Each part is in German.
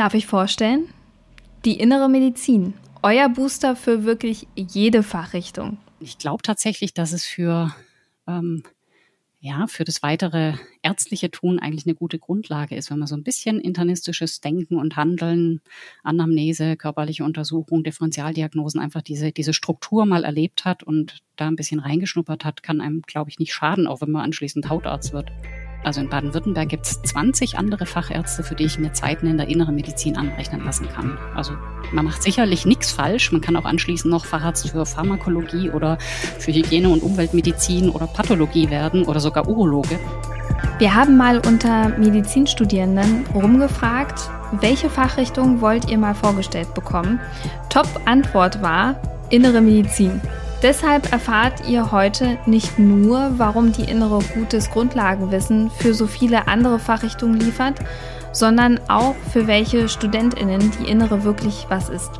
Darf ich vorstellen? Die innere Medizin. Euer Booster für wirklich jede Fachrichtung. Ich glaube tatsächlich, dass es für ähm, ja, für das weitere ärztliche Tun eigentlich eine gute Grundlage ist, wenn man so ein bisschen internistisches Denken und Handeln, Anamnese, körperliche Untersuchung, Differentialdiagnosen, einfach diese, diese Struktur mal erlebt hat und da ein bisschen reingeschnuppert hat, kann einem, glaube ich, nicht schaden, auch wenn man anschließend Hautarzt wird. Also in Baden-Württemberg gibt es 20 andere Fachärzte, für die ich mir Zeiten in der inneren Medizin anrechnen lassen kann. Also man macht sicherlich nichts falsch. Man kann auch anschließend noch Facharzt für Pharmakologie oder für Hygiene- und Umweltmedizin oder Pathologie werden oder sogar Urologe. Wir haben mal unter Medizinstudierenden rumgefragt, welche Fachrichtung wollt ihr mal vorgestellt bekommen? Top-Antwort war innere Medizin. Deshalb erfahrt ihr heute nicht nur, warum die Innere gutes Grundlagenwissen für so viele andere Fachrichtungen liefert, sondern auch für welche Studentinnen die Innere wirklich was ist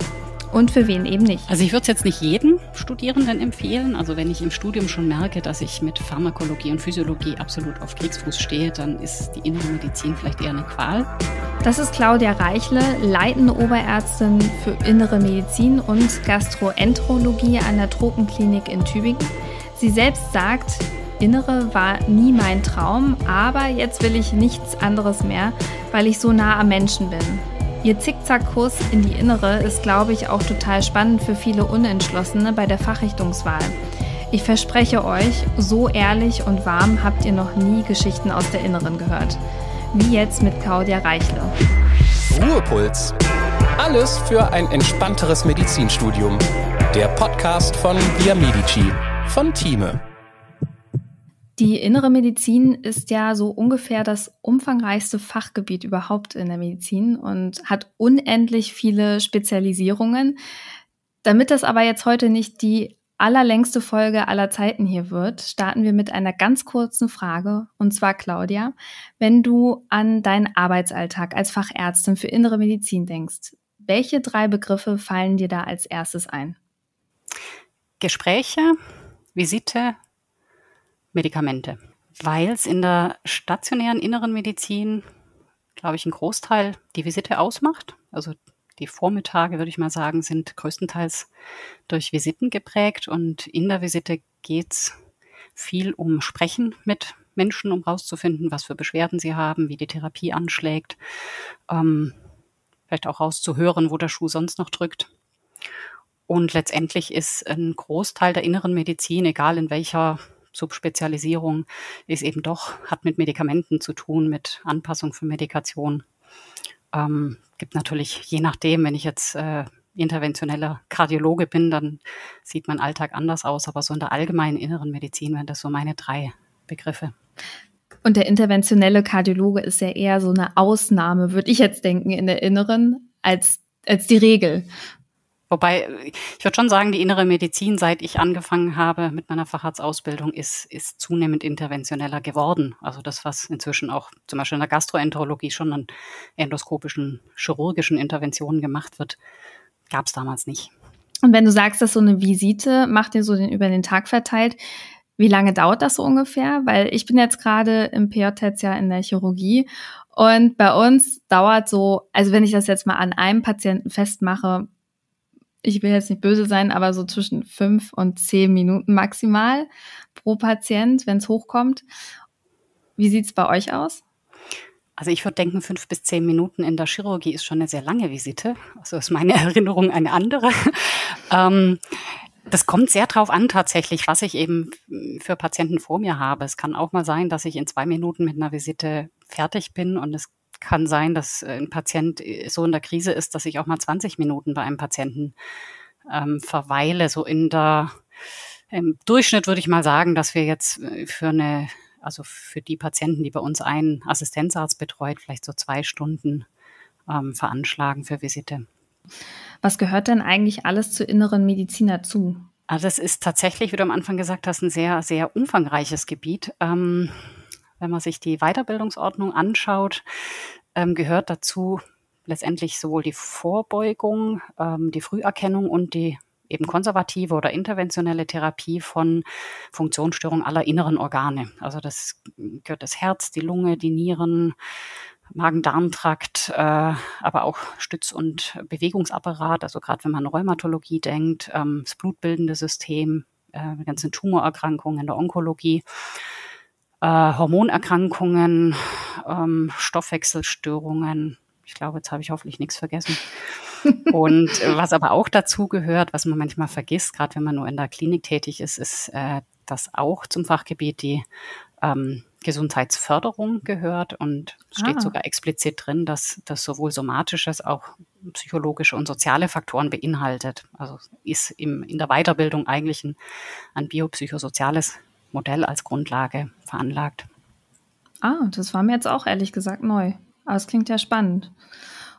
und für wen eben nicht. Also ich würde es jetzt nicht jedem Studierenden empfehlen. Also wenn ich im Studium schon merke, dass ich mit Pharmakologie und Physiologie absolut auf Kriegsfuß stehe, dann ist die innere Medizin vielleicht eher eine Qual. Das ist Claudia Reichle, leitende Oberärztin für innere Medizin und Gastroenterologie an der Tropenklinik in Tübingen. Sie selbst sagt, Innere war nie mein Traum, aber jetzt will ich nichts anderes mehr, weil ich so nah am Menschen bin. Ihr Zickzackkurs in die Innere ist, glaube ich, auch total spannend für viele Unentschlossene bei der Fachrichtungswahl. Ich verspreche euch, so ehrlich und warm habt ihr noch nie Geschichten aus der Inneren gehört. Wie jetzt mit Claudia Reichle. Ruhepuls. Alles für ein entspannteres Medizinstudium. Der Podcast von Via Medici von Thieme. Die innere Medizin ist ja so ungefähr das umfangreichste Fachgebiet überhaupt in der Medizin und hat unendlich viele Spezialisierungen. Damit das aber jetzt heute nicht die allerlängste Folge aller Zeiten hier wird, starten wir mit einer ganz kurzen Frage. Und zwar, Claudia, wenn du an deinen Arbeitsalltag als Fachärztin für innere Medizin denkst, welche drei Begriffe fallen dir da als erstes ein? Gespräche, Visite, Medikamente. Weil es in der stationären inneren Medizin, glaube ich, ein Großteil die Visite ausmacht. Also die Vormittage, würde ich mal sagen, sind größtenteils durch Visiten geprägt und in der Visite geht es viel um Sprechen mit Menschen, um herauszufinden, was für Beschwerden sie haben, wie die Therapie anschlägt, ähm, vielleicht auch rauszuhören, wo der Schuh sonst noch drückt. Und letztendlich ist ein Großteil der inneren Medizin, egal in welcher Subspezialisierung ist eben doch, hat mit Medikamenten zu tun, mit Anpassung von Medikation. Ähm, gibt natürlich, je nachdem, wenn ich jetzt äh, interventioneller Kardiologe bin, dann sieht mein Alltag anders aus. Aber so in der allgemeinen inneren Medizin wären das so meine drei Begriffe. Und der interventionelle Kardiologe ist ja eher so eine Ausnahme, würde ich jetzt denken, in der Inneren als, als die Regel. Wobei, ich würde schon sagen, die innere Medizin, seit ich angefangen habe mit meiner Facharztausbildung, ist, ist zunehmend interventioneller geworden. Also das, was inzwischen auch zum Beispiel in der Gastroenterologie schon an endoskopischen, chirurgischen Interventionen gemacht wird, gab es damals nicht. Und wenn du sagst, dass so eine Visite macht ihr so den, über den Tag verteilt, wie lange dauert das so ungefähr? Weil ich bin jetzt gerade im PJ jetzt ja in der Chirurgie und bei uns dauert so, also wenn ich das jetzt mal an einem Patienten festmache, ich will jetzt nicht böse sein, aber so zwischen fünf und zehn Minuten maximal pro Patient, wenn es hochkommt. Wie sieht es bei euch aus? Also ich würde denken, fünf bis zehn Minuten in der Chirurgie ist schon eine sehr lange Visite. Also ist meine Erinnerung eine andere. ähm, das kommt sehr drauf an tatsächlich, was ich eben für Patienten vor mir habe. Es kann auch mal sein, dass ich in zwei Minuten mit einer Visite fertig bin und es kann sein, dass äh, ein Patient äh, so in der Krise ist, dass ich auch mal 20 Minuten bei einem Patienten ähm, verweile. So in der im Durchschnitt würde ich mal sagen, dass wir jetzt äh, für eine, also für die Patienten, die bei uns einen Assistenzarzt betreut, vielleicht so zwei Stunden ähm, veranschlagen für Visite. Was gehört denn eigentlich alles zur inneren Medizin dazu? Also das ist tatsächlich, wie du am Anfang gesagt hast, ein sehr, sehr umfangreiches Gebiet. Ähm, wenn man sich die Weiterbildungsordnung anschaut, ähm, gehört dazu letztendlich sowohl die Vorbeugung, ähm, die Früherkennung und die eben konservative oder interventionelle Therapie von Funktionsstörungen aller inneren Organe. Also das gehört das Herz, die Lunge, die Nieren, Magen-Darm-Trakt, äh, aber auch Stütz- und Bewegungsapparat. Also gerade wenn man an Rheumatologie denkt, ähm, das blutbildende System, äh, ganzen Tumorerkrankungen in der Onkologie, äh, Hormonerkrankungen, ähm, Stoffwechselstörungen. Ich glaube, jetzt habe ich hoffentlich nichts vergessen. Und was aber auch dazu gehört, was man manchmal vergisst, gerade wenn man nur in der Klinik tätig ist, ist, äh, dass auch zum Fachgebiet die ähm, Gesundheitsförderung gehört und steht ah. sogar explizit drin, dass das sowohl somatisches, auch psychologische und soziale Faktoren beinhaltet. Also ist im, in der Weiterbildung eigentlich ein, ein biopsychosoziales Modell als Grundlage veranlagt. Ah, das war mir jetzt auch ehrlich gesagt neu. Aber es klingt ja spannend.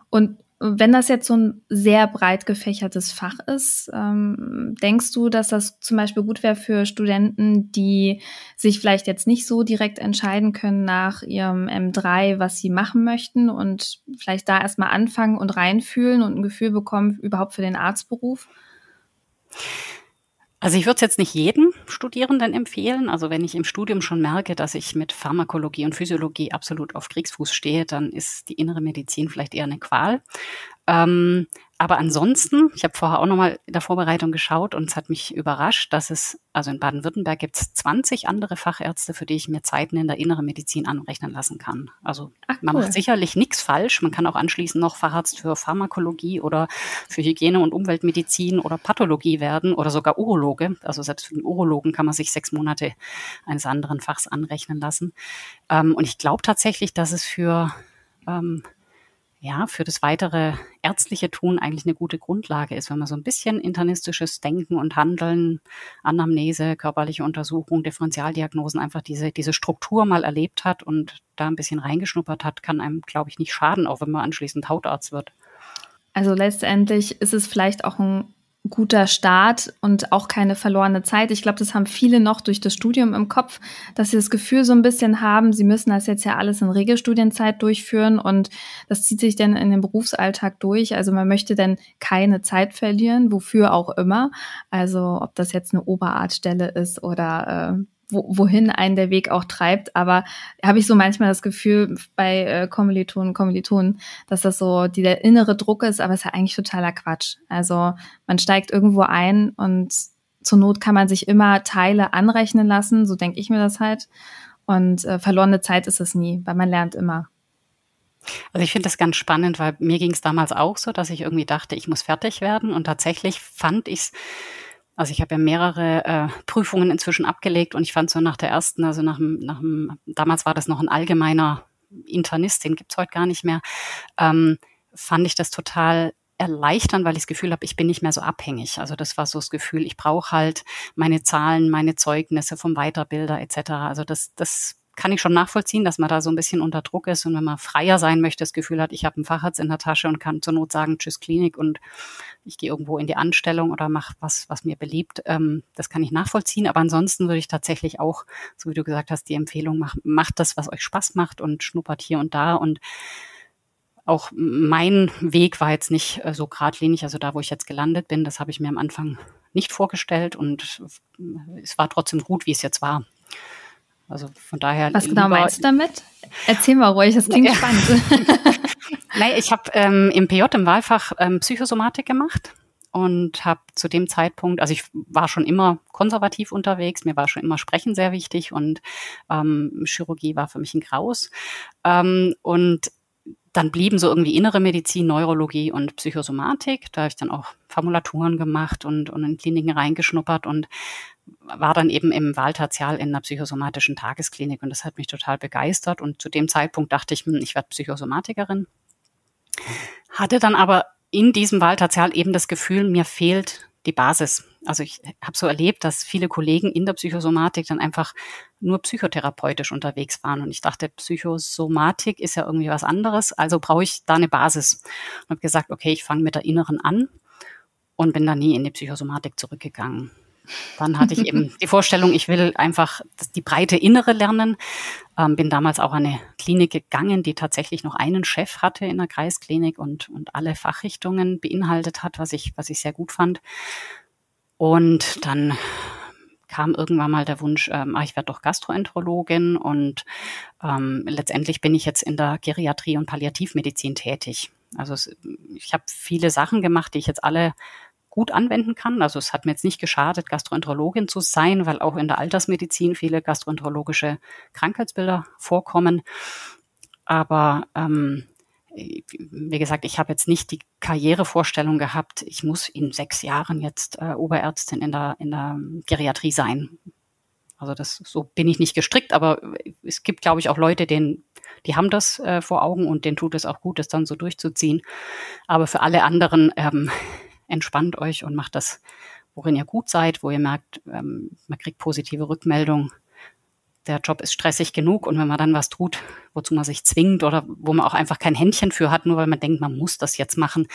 Und wenn das jetzt so ein sehr breit gefächertes Fach ist, ähm, denkst du, dass das zum Beispiel gut wäre für Studenten, die sich vielleicht jetzt nicht so direkt entscheiden können nach ihrem M3, was sie machen möchten und vielleicht da erstmal anfangen und reinfühlen und ein Gefühl bekommen überhaupt für den Arztberuf? Also ich würde es jetzt nicht jedem Studierenden empfehlen. Also wenn ich im Studium schon merke, dass ich mit Pharmakologie und Physiologie absolut auf Kriegsfuß stehe, dann ist die innere Medizin vielleicht eher eine Qual. Ähm, aber ansonsten, ich habe vorher auch nochmal in der Vorbereitung geschaut und es hat mich überrascht, dass es, also in Baden-Württemberg gibt es 20 andere Fachärzte, für die ich mir Zeiten in der inneren Medizin anrechnen lassen kann. Also Ach, man macht sicherlich nichts falsch. Man kann auch anschließend noch Facharzt für Pharmakologie oder für Hygiene- und Umweltmedizin oder Pathologie werden oder sogar Urologe. Also selbst für den Urologen kann man sich sechs Monate eines anderen Fachs anrechnen lassen. Ähm, und ich glaube tatsächlich, dass es für ähm, ja, für das weitere ärztliche Tun eigentlich eine gute Grundlage ist, wenn man so ein bisschen internistisches Denken und Handeln, Anamnese, körperliche Untersuchung, Differentialdiagnosen, einfach diese, diese Struktur mal erlebt hat und da ein bisschen reingeschnuppert hat, kann einem, glaube ich, nicht schaden, auch wenn man anschließend Hautarzt wird. Also letztendlich ist es vielleicht auch ein guter Start und auch keine verlorene Zeit. Ich glaube, das haben viele noch durch das Studium im Kopf, dass sie das Gefühl so ein bisschen haben, sie müssen das jetzt ja alles in Regelstudienzeit durchführen und das zieht sich dann in den Berufsalltag durch. Also man möchte dann keine Zeit verlieren, wofür auch immer. Also ob das jetzt eine Oberartstelle ist oder äh, wo, wohin einen der Weg auch treibt. Aber habe ich so manchmal das Gefühl bei äh, Kommilitonen, Kommilitonen, dass das so die, der innere Druck ist, aber es ist ja eigentlich totaler Quatsch. Also man steigt irgendwo ein und zur Not kann man sich immer Teile anrechnen lassen, so denke ich mir das halt. Und äh, verlorene Zeit ist es nie, weil man lernt immer. Also ich finde das ganz spannend, weil mir ging es damals auch so, dass ich irgendwie dachte, ich muss fertig werden. Und tatsächlich fand ich es also ich habe ja mehrere äh, Prüfungen inzwischen abgelegt und ich fand so nach der ersten, also nach dem, nach dem damals war das noch ein allgemeiner Internist, den gibt's heute gar nicht mehr, ähm, fand ich das total erleichtern, weil ich das Gefühl habe, ich bin nicht mehr so abhängig. Also das war so das Gefühl, ich brauche halt meine Zahlen, meine Zeugnisse vom Weiterbilder etc. Also das, das kann ich schon nachvollziehen, dass man da so ein bisschen unter Druck ist und wenn man freier sein möchte, das Gefühl hat, ich habe einen Facharzt in der Tasche und kann zur Not sagen, tschüss Klinik und ich gehe irgendwo in die Anstellung oder mache was, was mir beliebt. Ähm, das kann ich nachvollziehen. Aber ansonsten würde ich tatsächlich auch, so wie du gesagt hast, die Empfehlung machen, macht das, was euch Spaß macht und schnuppert hier und da und auch mein Weg war jetzt nicht äh, so geradlinig, also da, wo ich jetzt gelandet bin, das habe ich mir am Anfang nicht vorgestellt und es war trotzdem gut, wie es jetzt war. Also von daher. Was genau meinst du damit? Erzähl mal ruhig, das klingt ja. spannend. Nein, ich habe ähm, im PJ im Wahlfach ähm, Psychosomatik gemacht und habe zu dem Zeitpunkt, also ich war schon immer konservativ unterwegs, mir war schon immer Sprechen sehr wichtig und ähm, Chirurgie war für mich ein Graus. Ähm, und dann blieben so irgendwie innere Medizin, Neurologie und Psychosomatik. Da habe ich dann auch Formulaturen gemacht und, und in Kliniken reingeschnuppert und war dann eben im Wahltertial in einer psychosomatischen Tagesklinik und das hat mich total begeistert und zu dem Zeitpunkt dachte ich, hm, ich werde Psychosomatikerin. Hatte dann aber in diesem Wahltertial eben das Gefühl, mir fehlt die Basis. Also ich habe so erlebt, dass viele Kollegen in der Psychosomatik dann einfach nur psychotherapeutisch unterwegs waren. Und ich dachte, Psychosomatik ist ja irgendwie was anderes, also brauche ich da eine Basis. Und habe gesagt, okay, ich fange mit der inneren an und bin dann nie in die Psychosomatik zurückgegangen. Dann hatte ich eben die Vorstellung, ich will einfach die breite Innere lernen. Ähm, bin damals auch an eine Klinik gegangen, die tatsächlich noch einen Chef hatte in der Kreisklinik und, und alle Fachrichtungen beinhaltet hat, was ich, was ich sehr gut fand. Und dann kam irgendwann mal der Wunsch, ähm, ah, ich werde doch Gastroenterologin und ähm, letztendlich bin ich jetzt in der Geriatrie und Palliativmedizin tätig. Also es, ich habe viele Sachen gemacht, die ich jetzt alle gut anwenden kann. Also es hat mir jetzt nicht geschadet, Gastroenterologin zu sein, weil auch in der Altersmedizin viele gastroenterologische Krankheitsbilder vorkommen. Aber ähm, wie gesagt, ich habe jetzt nicht die Karrierevorstellung gehabt, ich muss in sechs Jahren jetzt äh, Oberärztin in der, in der Geriatrie sein. Also das, so bin ich nicht gestrickt, aber es gibt, glaube ich, auch Leute, denen, die haben das äh, vor Augen und denen tut es auch gut, das dann so durchzuziehen. Aber für alle anderen ähm, entspannt euch und macht das, worin ihr gut seid, wo ihr merkt, ähm, man kriegt positive Rückmeldung der Job ist stressig genug und wenn man dann was tut, wozu man sich zwingt oder wo man auch einfach kein Händchen für hat, nur weil man denkt, man muss das jetzt machen,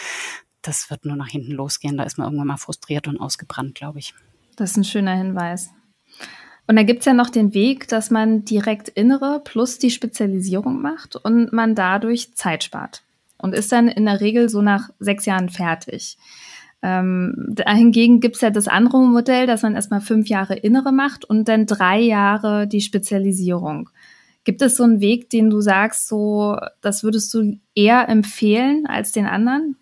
das wird nur nach hinten losgehen. Da ist man irgendwann mal frustriert und ausgebrannt, glaube ich. Das ist ein schöner Hinweis. Und da gibt es ja noch den Weg, dass man direkt Innere plus die Spezialisierung macht und man dadurch Zeit spart und ist dann in der Regel so nach sechs Jahren fertig. Ähm, hingegen gibt es ja das andere Modell, dass man erstmal fünf Jahre Innere macht und dann drei Jahre die Spezialisierung. Gibt es so einen Weg, den du sagst, so, das würdest du eher empfehlen als den anderen?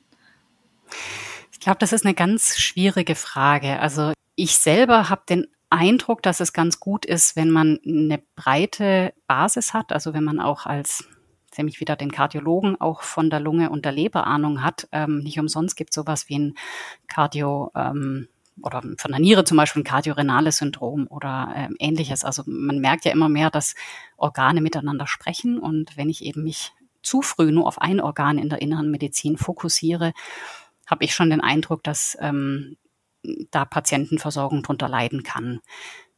Ich glaube, das ist eine ganz schwierige Frage. Also ich selber habe den Eindruck, dass es ganz gut ist, wenn man eine breite Basis hat, also wenn man auch als nämlich wieder den Kardiologen auch von der Lunge und der Leber Ahnung hat. Ähm, nicht umsonst gibt es sowas wie ein Kardio, ähm, oder von der Niere zum Beispiel ein kardiorenales Syndrom oder ähm, ähnliches. Also man merkt ja immer mehr, dass Organe miteinander sprechen und wenn ich eben mich zu früh nur auf ein Organ in der inneren Medizin fokussiere, habe ich schon den Eindruck, dass ähm, da Patientenversorgung drunter leiden kann.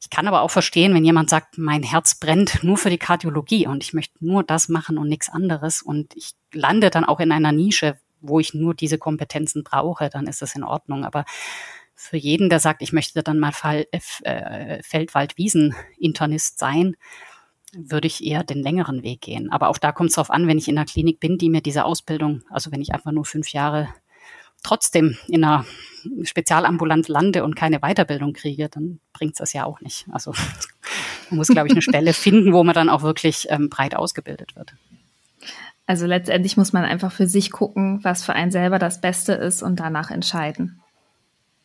Ich kann aber auch verstehen, wenn jemand sagt, mein Herz brennt nur für die Kardiologie und ich möchte nur das machen und nichts anderes und ich lande dann auch in einer Nische, wo ich nur diese Kompetenzen brauche, dann ist das in Ordnung. Aber für jeden, der sagt, ich möchte dann mal Fall, äh, äh Feldwald-Wiesen-Internist sein, würde ich eher den längeren Weg gehen. Aber auch da kommt es darauf an, wenn ich in einer Klinik bin, die mir diese Ausbildung, also wenn ich einfach nur fünf Jahre trotzdem in einer Spezialambulant lande und keine Weiterbildung kriege, dann bringt das ja auch nicht. Also man muss, glaube ich, eine Stelle finden, wo man dann auch wirklich ähm, breit ausgebildet wird. Also letztendlich muss man einfach für sich gucken, was für einen selber das Beste ist und danach entscheiden.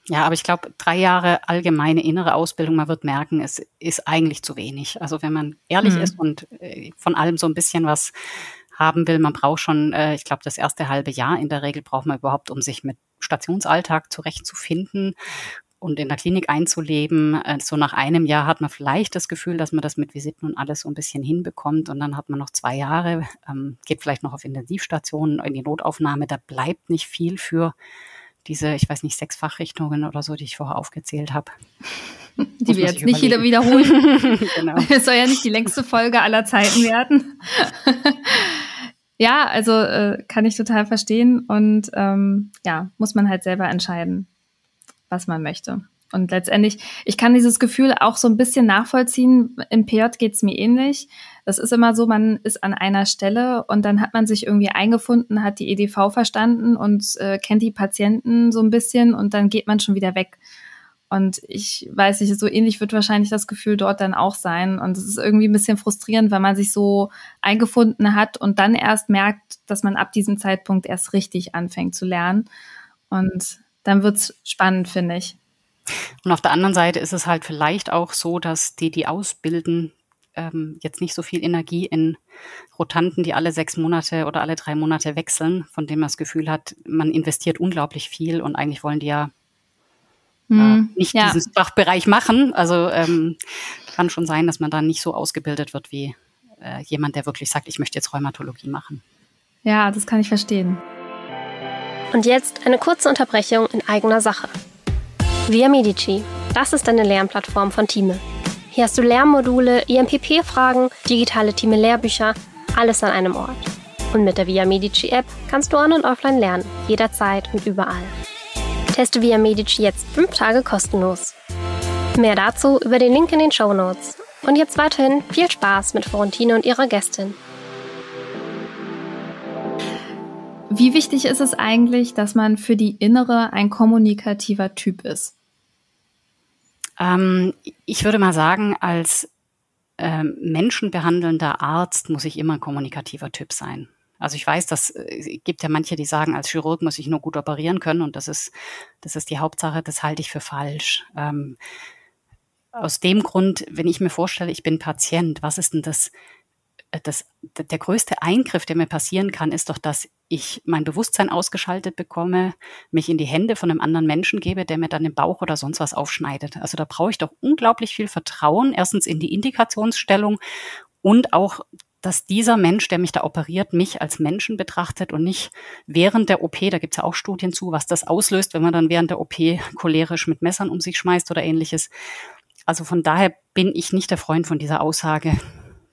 Ja, aber ich glaube, drei Jahre allgemeine innere Ausbildung, man wird merken, es ist eigentlich zu wenig. Also wenn man ehrlich mhm. ist und äh, von allem so ein bisschen was haben will. Man braucht schon, äh, ich glaube, das erste halbe Jahr in der Regel braucht man überhaupt, um sich mit Stationsalltag zurechtzufinden und in der Klinik einzuleben. Äh, so nach einem Jahr hat man vielleicht das Gefühl, dass man das mit Visiten und alles so ein bisschen hinbekommt. Und dann hat man noch zwei Jahre, ähm, geht vielleicht noch auf Intensivstationen, in die Notaufnahme. Da bleibt nicht viel für diese, ich weiß nicht, sechs Fachrichtungen oder so, die ich vorher aufgezählt habe. Die wir jetzt nicht wieder wiederholen. genau. Es soll ja nicht die längste Folge aller Zeiten werden. Ja, also äh, kann ich total verstehen und ähm, ja, muss man halt selber entscheiden, was man möchte. Und letztendlich, ich kann dieses Gefühl auch so ein bisschen nachvollziehen. Im PJ geht's mir ähnlich. Das ist immer so, man ist an einer Stelle und dann hat man sich irgendwie eingefunden, hat die EDV verstanden und äh, kennt die Patienten so ein bisschen und dann geht man schon wieder weg. Und ich weiß nicht, so ähnlich wird wahrscheinlich das Gefühl dort dann auch sein. Und es ist irgendwie ein bisschen frustrierend, weil man sich so eingefunden hat und dann erst merkt, dass man ab diesem Zeitpunkt erst richtig anfängt zu lernen. Und dann wird's spannend, finde ich. Und auf der anderen Seite ist es halt vielleicht auch so, dass die, die ausbilden, ähm, jetzt nicht so viel Energie in Rotanten, die alle sechs Monate oder alle drei Monate wechseln, von denen man das Gefühl hat, man investiert unglaublich viel und eigentlich wollen die ja hm, äh, nicht ja. diesen Fachbereich machen. Also ähm, kann schon sein, dass man da nicht so ausgebildet wird wie äh, jemand, der wirklich sagt, ich möchte jetzt Rheumatologie machen. Ja, das kann ich verstehen. Und jetzt eine kurze Unterbrechung in eigener Sache. Via Medici, das ist eine Lernplattform von Time. Hier hast du Lernmodule, IMPP-Fragen, digitale Time-Lehrbücher, alles an einem Ort. Und mit der Via Medici App kannst du on- und offline lernen, jederzeit und überall. Teste Via Medici jetzt 5 Tage kostenlos. Mehr dazu über den Link in den Show Notes. Und jetzt weiterhin viel Spaß mit Florentine und ihrer Gästin. Wie wichtig ist es eigentlich, dass man für die Innere ein kommunikativer Typ ist? Ähm, ich würde mal sagen, als ähm, menschenbehandelnder Arzt muss ich immer ein kommunikativer Typ sein. Also ich weiß, dass äh, es gibt ja manche, die sagen, als Chirurg muss ich nur gut operieren können und das ist, das ist die Hauptsache, das halte ich für falsch. Ähm, aus dem Grund, wenn ich mir vorstelle, ich bin Patient, was ist denn das, äh, das, der größte Eingriff, der mir passieren kann, ist doch, dass ich mein Bewusstsein ausgeschaltet bekomme, mich in die Hände von einem anderen Menschen gebe, der mir dann den Bauch oder sonst was aufschneidet. Also da brauche ich doch unglaublich viel Vertrauen, erstens in die Indikationsstellung und auch, dass dieser Mensch, der mich da operiert, mich als Menschen betrachtet und nicht während der OP, da gibt es ja auch Studien zu, was das auslöst, wenn man dann während der OP cholerisch mit Messern um sich schmeißt oder ähnliches. Also von daher bin ich nicht der Freund von dieser Aussage,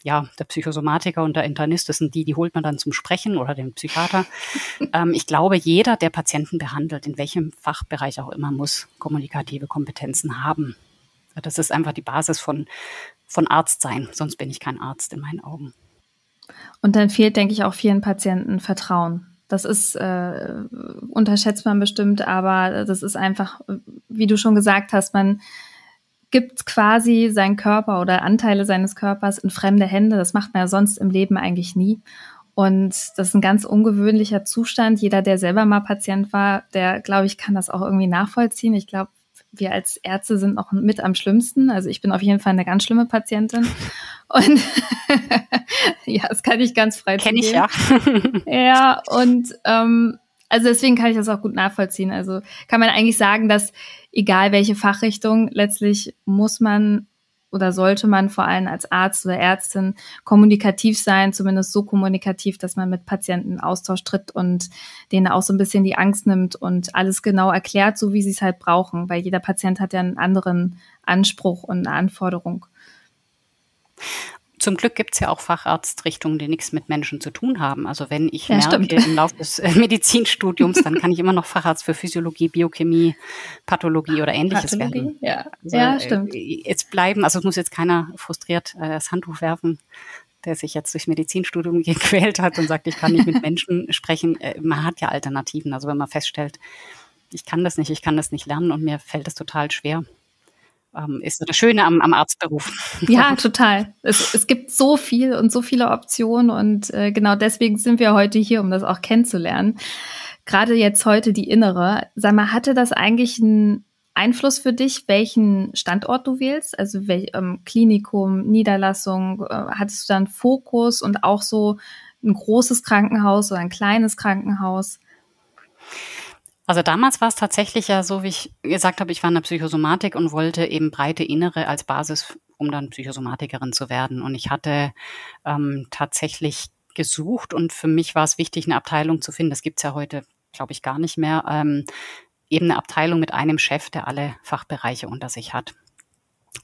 ja, der Psychosomatiker und der Internist, das sind die, die holt man dann zum Sprechen oder den Psychiater. ähm, ich glaube, jeder, der Patienten behandelt, in welchem Fachbereich auch immer, muss kommunikative Kompetenzen haben. Das ist einfach die Basis von, von Arzt sein. Sonst bin ich kein Arzt in meinen Augen. Und dann fehlt, denke ich, auch vielen Patienten Vertrauen. Das ist, äh, unterschätzt man bestimmt, aber das ist einfach, wie du schon gesagt hast, man gibt quasi seinen Körper oder Anteile seines Körpers in fremde Hände. Das macht man ja sonst im Leben eigentlich nie. Und das ist ein ganz ungewöhnlicher Zustand. Jeder, der selber mal Patient war, der, glaube ich, kann das auch irgendwie nachvollziehen. Ich glaube, wir als Ärzte sind noch mit am schlimmsten. Also ich bin auf jeden Fall eine ganz schlimme Patientin. Und ja, das kann ich ganz frei Kenn ich ja. ja, und ähm, also deswegen kann ich das auch gut nachvollziehen. Also kann man eigentlich sagen, dass egal welche Fachrichtung, letztlich muss man oder sollte man vor allem als Arzt oder Ärztin kommunikativ sein, zumindest so kommunikativ, dass man mit Patienten Austausch tritt und denen auch so ein bisschen die Angst nimmt und alles genau erklärt, so wie sie es halt brauchen, weil jeder Patient hat ja einen anderen Anspruch und eine Anforderung. Zum Glück gibt es ja auch Facharztrichtungen, die nichts mit Menschen zu tun haben. Also wenn ich ja, merke stimmt. im Laufe des äh, Medizinstudiums, dann kann ich immer noch Facharzt für Physiologie, Biochemie, Pathologie oder ähnliches Pathologie? werden. Ja, also, ja äh, stimmt. Jetzt bleiben, also es muss jetzt keiner frustriert äh, das Handtuch werfen der sich jetzt durchs Medizinstudium gequält hat und sagt, ich kann nicht mit Menschen sprechen. Äh, man hat ja Alternativen. Also wenn man feststellt, ich kann das nicht, ich kann das nicht lernen und mir fällt es total schwer, ähm, ist so das Schöne am, am Arztberuf. Ja, total. Es, es gibt so viel und so viele Optionen und äh, genau deswegen sind wir heute hier, um das auch kennenzulernen. Gerade jetzt heute die innere. Sag mal, hatte das eigentlich einen Einfluss für dich, welchen Standort du wählst? Also welch, ähm, Klinikum, Niederlassung, äh, hattest du dann Fokus und auch so ein großes Krankenhaus oder ein kleines Krankenhaus? Also damals war es tatsächlich ja so, wie ich gesagt habe, ich war in der Psychosomatik und wollte eben breite Innere als Basis, um dann Psychosomatikerin zu werden. Und ich hatte ähm, tatsächlich gesucht und für mich war es wichtig, eine Abteilung zu finden. Das gibt's ja heute, glaube ich, gar nicht mehr. Ähm, eben eine Abteilung mit einem Chef, der alle Fachbereiche unter sich hat.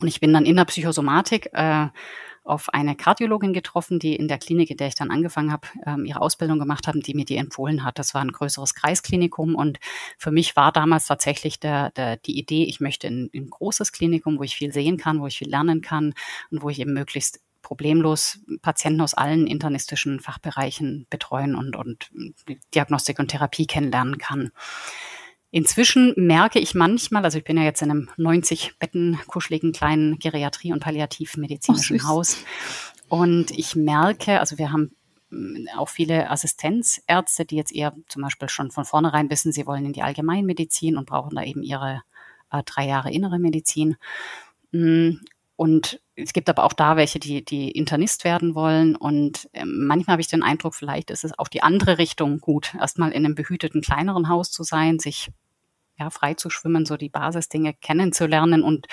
Und ich bin dann in der Psychosomatik äh, auf eine Kardiologin getroffen, die in der Klinik, in der ich dann angefangen habe, ähm, ihre Ausbildung gemacht haben, die mir die empfohlen hat. Das war ein größeres Kreisklinikum und für mich war damals tatsächlich der, der, die Idee, ich möchte in, in ein großes Klinikum, wo ich viel sehen kann, wo ich viel lernen kann und wo ich eben möglichst problemlos Patienten aus allen internistischen Fachbereichen betreuen und, und Diagnostik und Therapie kennenlernen kann. Inzwischen merke ich manchmal, also ich bin ja jetzt in einem 90 Betten kuscheligen kleinen Geriatrie- und Palliativmedizinischen oh, Haus. Und ich merke, also wir haben mm, auch viele Assistenzärzte, die jetzt eher zum Beispiel schon von vornherein wissen, sie wollen in die Allgemeinmedizin und brauchen da eben ihre äh, drei Jahre innere Medizin. Mm, und es gibt aber auch da welche, die, die Internist werden wollen. Und äh, manchmal habe ich den Eindruck, vielleicht ist es auch die andere Richtung gut, erstmal in einem behüteten kleineren Haus zu sein, sich ja, frei zu schwimmen, so die Basisdinge kennenzulernen und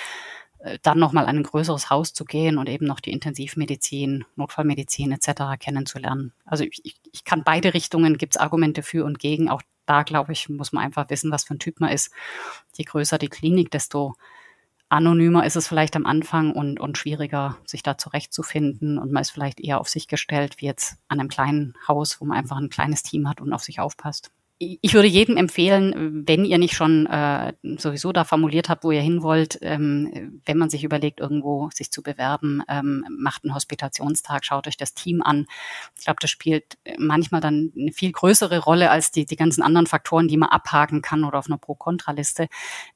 äh, dann nochmal an ein größeres Haus zu gehen und eben noch die Intensivmedizin, Notfallmedizin etc. kennenzulernen. Also ich, ich kann beide Richtungen, gibt es Argumente für und gegen. Auch da, glaube ich, muss man einfach wissen, was für ein Typ man ist. Je größer die Klinik, desto anonymer ist es vielleicht am Anfang und, und schwieriger, sich da zurechtzufinden. Und man ist vielleicht eher auf sich gestellt, wie jetzt an einem kleinen Haus, wo man einfach ein kleines Team hat und auf sich aufpasst. Ich würde jedem empfehlen, wenn ihr nicht schon äh, sowieso da formuliert habt, wo ihr hin wollt, ähm, wenn man sich überlegt, irgendwo sich zu bewerben, ähm, macht einen Hospitationstag, schaut euch das Team an. Ich glaube, das spielt manchmal dann eine viel größere Rolle als die, die ganzen anderen Faktoren, die man abhaken kann oder auf einer Pro-Kontra-Liste,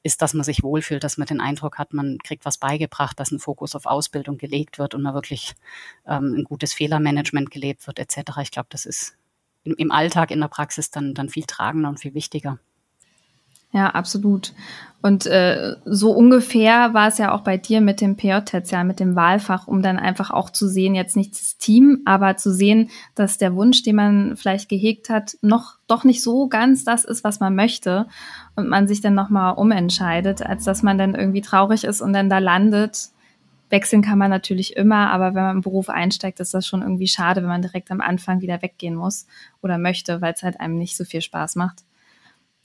ist, dass man sich wohlfühlt, dass man den Eindruck hat, man kriegt was beigebracht, dass ein Fokus auf Ausbildung gelegt wird und man wirklich ähm, ein gutes Fehlermanagement gelebt wird, etc. Ich glaube, das ist im, Alltag, in der Praxis dann, dann viel tragender und viel wichtiger. Ja, absolut. Und äh, so ungefähr war es ja auch bei dir mit dem PJ-Tertial, mit dem Wahlfach, um dann einfach auch zu sehen, jetzt nicht das Team, aber zu sehen, dass der Wunsch, den man vielleicht gehegt hat, noch doch nicht so ganz das ist, was man möchte und man sich dann nochmal umentscheidet, als dass man dann irgendwie traurig ist und dann da landet Wechseln kann man natürlich immer, aber wenn man im Beruf einsteigt, ist das schon irgendwie schade, wenn man direkt am Anfang wieder weggehen muss oder möchte, weil es halt einem nicht so viel Spaß macht.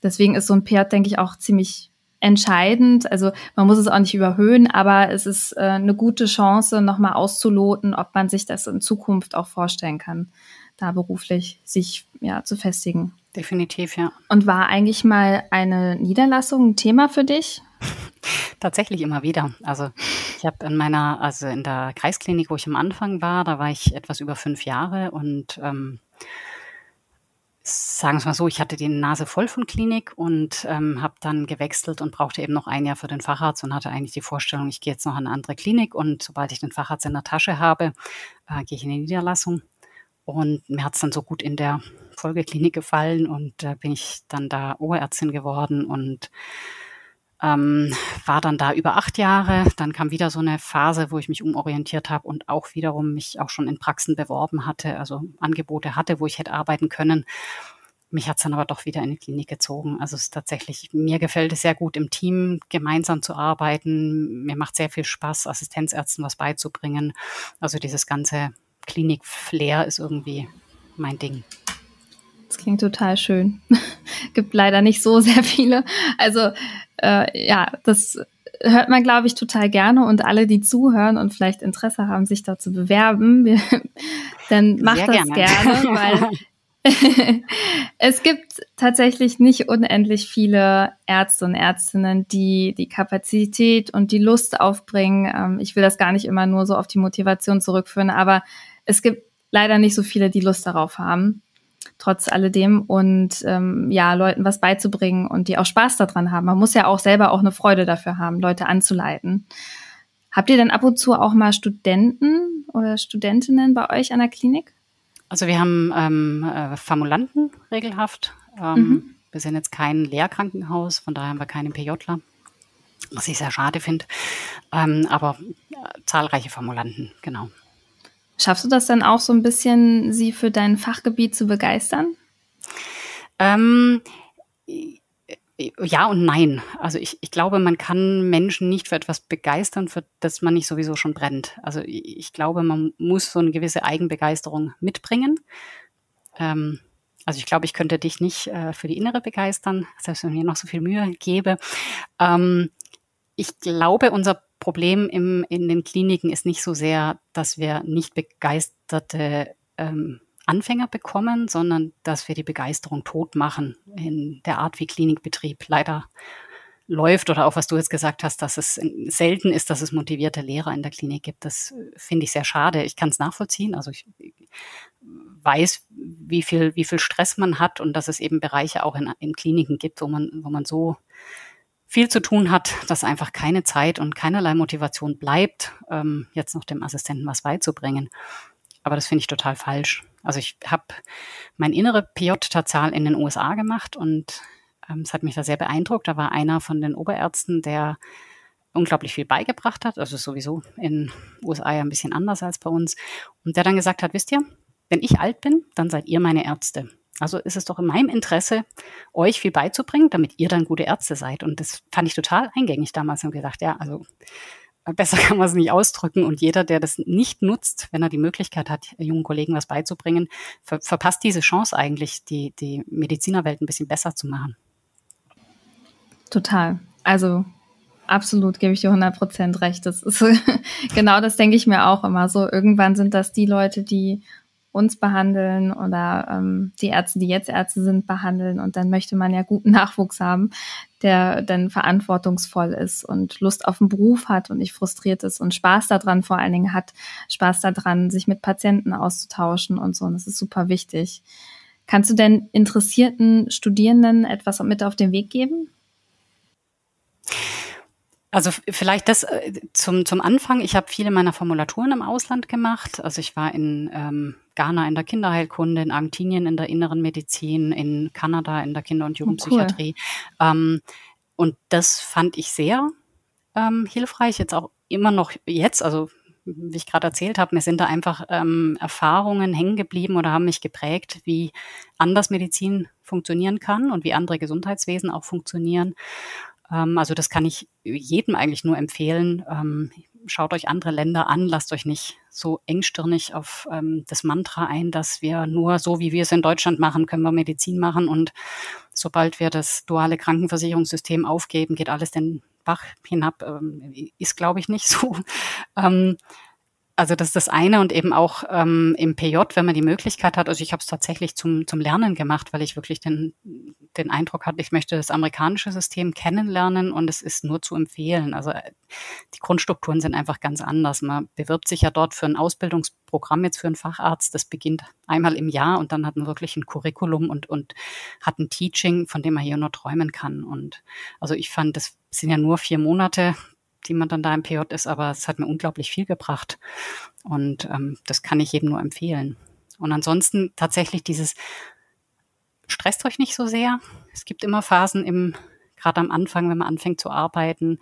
Deswegen ist so ein Pferd, denke ich, auch ziemlich entscheidend. Also man muss es auch nicht überhöhen, aber es ist äh, eine gute Chance, nochmal auszuloten, ob man sich das in Zukunft auch vorstellen kann, da beruflich sich ja zu festigen. Definitiv, ja. Und war eigentlich mal eine Niederlassung ein Thema für dich? Tatsächlich immer wieder. Also ich habe in meiner, also in der Kreisklinik, wo ich am Anfang war, da war ich etwas über fünf Jahre und ähm, sagen wir mal so, ich hatte die Nase voll von Klinik und ähm, habe dann gewechselt und brauchte eben noch ein Jahr für den Facharzt und hatte eigentlich die Vorstellung, ich gehe jetzt noch in eine andere Klinik und sobald ich den Facharzt in der Tasche habe, äh, gehe ich in die Niederlassung. Und mir hat es dann so gut in der Folgeklinik gefallen und äh, bin ich dann da Oberärztin geworden und ähm, war dann da über acht Jahre. Dann kam wieder so eine Phase, wo ich mich umorientiert habe und auch wiederum mich auch schon in Praxen beworben hatte, also Angebote hatte, wo ich hätte arbeiten können. Mich hat es dann aber doch wieder in die Klinik gezogen. Also es ist tatsächlich, mir gefällt es sehr gut, im Team gemeinsam zu arbeiten. Mir macht sehr viel Spaß, Assistenzärzten was beizubringen. Also dieses ganze Klinik-Flair ist irgendwie mein Ding. Das klingt total schön. Gibt leider nicht so sehr viele. Also äh, ja, das hört man, glaube ich, total gerne und alle, die zuhören und vielleicht Interesse haben, sich da zu bewerben, wir, dann macht sehr das gerne, gerne weil es gibt tatsächlich nicht unendlich viele Ärzte und Ärztinnen, die die Kapazität und die Lust aufbringen. Ähm, ich will das gar nicht immer nur so auf die Motivation zurückführen, aber es gibt leider nicht so viele, die Lust darauf haben trotz alledem und ähm, ja, Leuten was beizubringen und die auch Spaß daran haben. Man muss ja auch selber auch eine Freude dafür haben, Leute anzuleiten. Habt ihr denn ab und zu auch mal Studenten oder Studentinnen bei euch an der Klinik? Also wir haben ähm, äh, Formulanten regelhaft. Ähm, mhm. Wir sind jetzt kein Lehrkrankenhaus, von daher haben wir keine PJler, was ich sehr schade finde. Ähm, aber äh, zahlreiche Formulanten, genau. Schaffst du das dann auch so ein bisschen, sie für dein Fachgebiet zu begeistern? Ähm, ja und nein. Also ich, ich glaube, man kann Menschen nicht für etwas begeistern, für das man nicht sowieso schon brennt. Also ich glaube, man muss so eine gewisse Eigenbegeisterung mitbringen. Ähm, also ich glaube, ich könnte dich nicht äh, für die Innere begeistern, selbst wenn ich mir noch so viel Mühe gebe. Ähm, ich glaube, unser Problem im, in den Kliniken ist nicht so sehr, dass wir nicht begeisterte ähm, Anfänger bekommen, sondern dass wir die Begeisterung tot machen in der Art, wie Klinikbetrieb leider läuft oder auch was du jetzt gesagt hast, dass es selten ist, dass es motivierte Lehrer in der Klinik gibt. Das finde ich sehr schade. Ich kann es nachvollziehen. Also ich weiß, wie viel, wie viel Stress man hat und dass es eben Bereiche auch in, in Kliniken gibt, wo man, wo man so viel zu tun hat, dass einfach keine Zeit und keinerlei Motivation bleibt, ähm, jetzt noch dem Assistenten was beizubringen. Aber das finde ich total falsch. Also ich habe mein innere PJ-Tarzal in den USA gemacht und ähm, es hat mich da sehr beeindruckt. Da war einer von den Oberärzten, der unglaublich viel beigebracht hat. Also sowieso in USA ja ein bisschen anders als bei uns. Und der dann gesagt hat, wisst ihr, wenn ich alt bin, dann seid ihr meine Ärzte. Also ist es doch in meinem Interesse, euch viel beizubringen, damit ihr dann gute Ärzte seid. Und das fand ich total eingängig damals und gesagt, ja, also äh, besser kann man es nicht ausdrücken. Und jeder, der das nicht nutzt, wenn er die Möglichkeit hat, jungen Kollegen was beizubringen, ver verpasst diese Chance eigentlich, die, die Medizinerwelt ein bisschen besser zu machen. Total. Also absolut gebe ich dir 100 Prozent recht. Das ist genau das denke ich mir auch immer so. Irgendwann sind das die Leute, die uns behandeln oder ähm, die Ärzte, die jetzt Ärzte sind, behandeln. Und dann möchte man ja guten Nachwuchs haben, der dann verantwortungsvoll ist und Lust auf den Beruf hat und nicht frustriert ist und Spaß daran vor allen Dingen hat, Spaß daran, sich mit Patienten auszutauschen und so. Und das ist super wichtig. Kannst du denn interessierten Studierenden etwas mit auf den Weg geben? Also vielleicht das äh, zum, zum Anfang. Ich habe viele meiner Formulaturen im Ausland gemacht. Also ich war in ähm, Ghana in der Kinderheilkunde, in Argentinien in der inneren Medizin, in Kanada in der Kinder- und Jugendpsychiatrie. Oh, cool. ähm, und das fand ich sehr ähm, hilfreich. Jetzt auch immer noch jetzt, also wie ich gerade erzählt habe, mir sind da einfach ähm, Erfahrungen hängen geblieben oder haben mich geprägt, wie anders Medizin funktionieren kann und wie andere Gesundheitswesen auch funktionieren. Ähm, also das kann ich jedem eigentlich nur empfehlen. Ähm, schaut euch andere Länder an, lasst euch nicht so engstirnig auf ähm, das Mantra ein, dass wir nur so, wie wir es in Deutschland machen, können wir Medizin machen und sobald wir das duale Krankenversicherungssystem aufgeben, geht alles den Bach hinab, ist, glaube ich, nicht so. Also das ist das eine und eben auch ähm, im PJ, wenn man die Möglichkeit hat. Also ich habe es tatsächlich zum, zum Lernen gemacht, weil ich wirklich den, den Eindruck hatte, ich möchte das amerikanische System kennenlernen und es ist nur zu empfehlen. Also äh, die Grundstrukturen sind einfach ganz anders. Man bewirbt sich ja dort für ein Ausbildungsprogramm jetzt für einen Facharzt. Das beginnt einmal im Jahr und dann hat man wirklich ein Curriculum und, und hat ein Teaching, von dem man hier nur träumen kann. Und also ich fand, das sind ja nur vier Monate die man dann da im PJ ist, aber es hat mir unglaublich viel gebracht. Und ähm, das kann ich jedem nur empfehlen. Und ansonsten tatsächlich dieses, stresst euch nicht so sehr. Es gibt immer Phasen im, gerade am Anfang, wenn man anfängt zu arbeiten,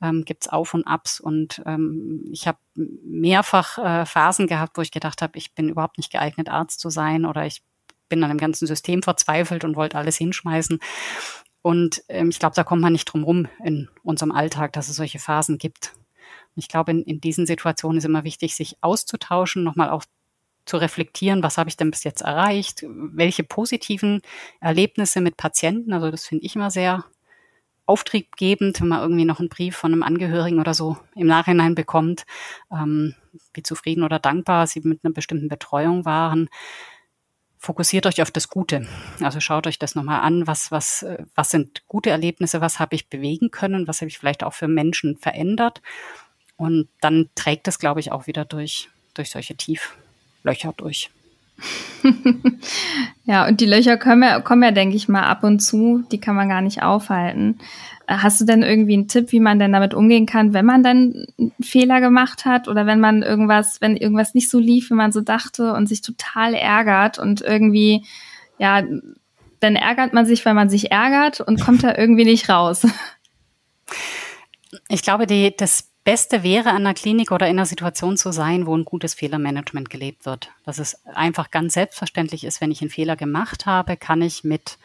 ähm, gibt es Auf und Abs. Und ähm, ich habe mehrfach äh, Phasen gehabt, wo ich gedacht habe, ich bin überhaupt nicht geeignet, Arzt zu sein oder ich bin an dem ganzen System verzweifelt und wollte alles hinschmeißen. Und ähm, ich glaube, da kommt man nicht drum rum in unserem Alltag, dass es solche Phasen gibt. Und ich glaube, in, in diesen Situationen ist immer wichtig, sich auszutauschen, nochmal auch zu reflektieren, was habe ich denn bis jetzt erreicht, welche positiven Erlebnisse mit Patienten, also das finde ich immer sehr auftriebgebend, wenn man irgendwie noch einen Brief von einem Angehörigen oder so im Nachhinein bekommt, ähm, wie zufrieden oder dankbar sie mit einer bestimmten Betreuung waren fokussiert euch auf das Gute. Also schaut euch das nochmal an, was, was, äh, was sind gute Erlebnisse, was habe ich bewegen können, was habe ich vielleicht auch für Menschen verändert. Und dann trägt es, glaube ich, auch wieder durch, durch solche Tieflöcher durch. ja, und die Löcher kommen ja, kommen ja, denke ich mal, ab und zu. Die kann man gar nicht aufhalten. Äh, hast du denn irgendwie einen Tipp, wie man denn damit umgehen kann, wenn man dann einen Fehler gemacht hat oder wenn man irgendwas, wenn irgendwas nicht so lief, wie man so dachte und sich total ärgert und irgendwie, ja, dann ärgert man sich, weil man sich ärgert und kommt da irgendwie nicht raus. Ich glaube, die, das Beste wäre, an einer Klinik oder in einer Situation zu sein, wo ein gutes Fehlermanagement gelebt wird. Dass es einfach ganz selbstverständlich ist, wenn ich einen Fehler gemacht habe, kann ich mit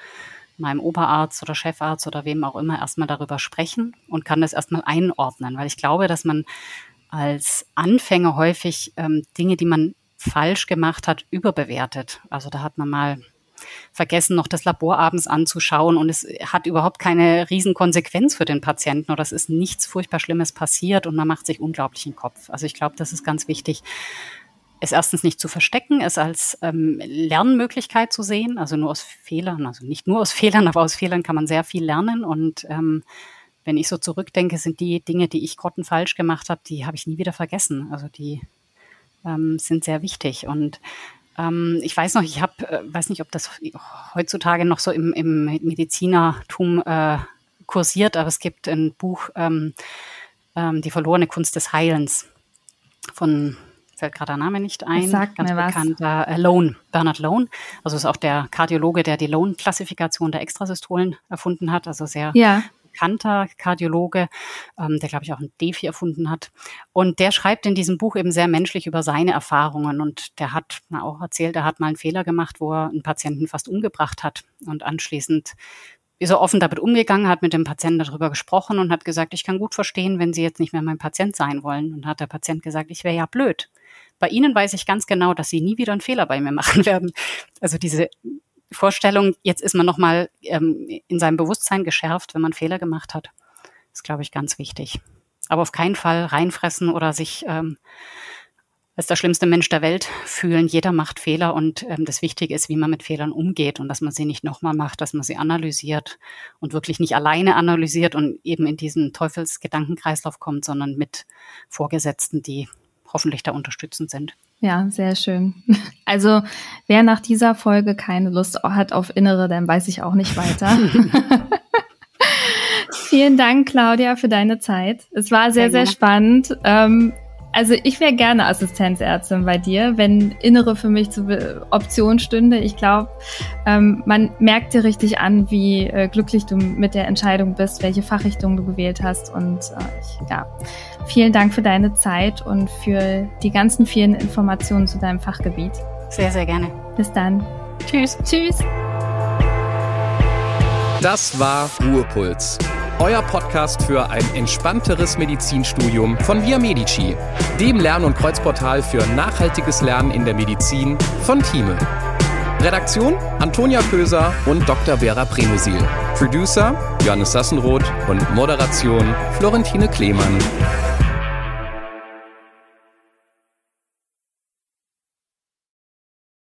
meinem Oberarzt oder Chefarzt oder wem auch immer erstmal darüber sprechen und kann das erstmal einordnen, weil ich glaube, dass man als Anfänger häufig ähm, Dinge, die man falsch gemacht hat, überbewertet. Also da hat man mal vergessen, noch das Labor abends anzuschauen und es hat überhaupt keine Riesenkonsequenz für den Patienten oder es ist nichts furchtbar Schlimmes passiert und man macht sich unglaublich den Kopf. Also ich glaube, das ist ganz wichtig, es erstens nicht zu verstecken, es als ähm, Lernmöglichkeit zu sehen, also nur aus Fehlern, also nicht nur aus Fehlern, aber aus Fehlern kann man sehr viel lernen und ähm, wenn ich so zurückdenke, sind die Dinge, die ich grottenfalsch gemacht habe, die habe ich nie wieder vergessen. Also die ähm, sind sehr wichtig. Und ähm, ich weiß noch, ich habe, äh, weiß nicht, ob das heutzutage noch so im, im Medizinertum äh, kursiert, aber es gibt ein Buch, ähm, ähm, Die verlorene Kunst des Heilens. Von fällt gerade der Name nicht ein, sagt ganz bekannter äh, Lone, Bernard Lone. Also ist auch der Kardiologe, der die Lone-Klassifikation der Extrasystolen erfunden hat, also sehr ja bekannter Kardiologe, ähm, der, glaube ich, auch ein Defi erfunden hat. Und der schreibt in diesem Buch eben sehr menschlich über seine Erfahrungen. Und der hat na, auch erzählt, er hat mal einen Fehler gemacht, wo er einen Patienten fast umgebracht hat. Und anschließend ist er offen damit umgegangen, hat mit dem Patienten darüber gesprochen und hat gesagt, ich kann gut verstehen, wenn Sie jetzt nicht mehr mein Patient sein wollen. Und hat der Patient gesagt, ich wäre ja blöd. Bei Ihnen weiß ich ganz genau, dass Sie nie wieder einen Fehler bei mir machen werden. Also diese Vorstellung, jetzt ist man nochmal ähm, in seinem Bewusstsein geschärft, wenn man Fehler gemacht hat. ist, glaube ich, ganz wichtig. Aber auf keinen Fall reinfressen oder sich ähm, als der schlimmste Mensch der Welt fühlen. Jeder macht Fehler und ähm, das Wichtige ist, wie man mit Fehlern umgeht und dass man sie nicht nochmal macht, dass man sie analysiert und wirklich nicht alleine analysiert und eben in diesen Teufelsgedankenkreislauf kommt, sondern mit Vorgesetzten, die hoffentlich da unterstützend sind. Ja, sehr schön. Also wer nach dieser Folge keine Lust hat auf Innere, dann weiß ich auch nicht weiter. Vielen Dank, Claudia, für deine Zeit. Es war sehr, sehr, sehr spannend. Ähm, also ich wäre gerne Assistenzärztin bei dir, wenn Innere für mich zur Option stünde. Ich glaube, ähm, man merkt dir richtig an, wie äh, glücklich du mit der Entscheidung bist, welche Fachrichtung du gewählt hast. Und äh, ich, ja, vielen Dank für deine Zeit und für die ganzen vielen Informationen zu deinem Fachgebiet. Sehr, sehr gerne. Bis dann. Tschüss. Tschüss. Das war Ruhepuls euer Podcast für ein entspannteres Medizinstudium von Via Medici, dem Lern- und Kreuzportal für nachhaltiges Lernen in der Medizin von Thieme. Redaktion Antonia Köser und Dr. Vera Premusil. Producer Johannes Sassenroth und Moderation Florentine Klemann.